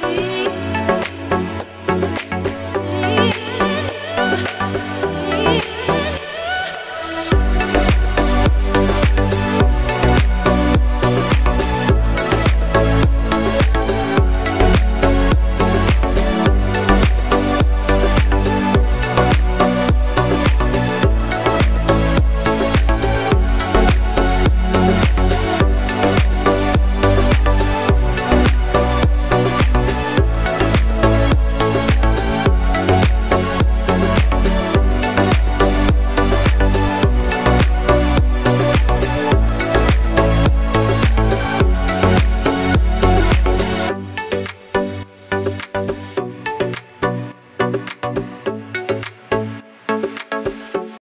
see.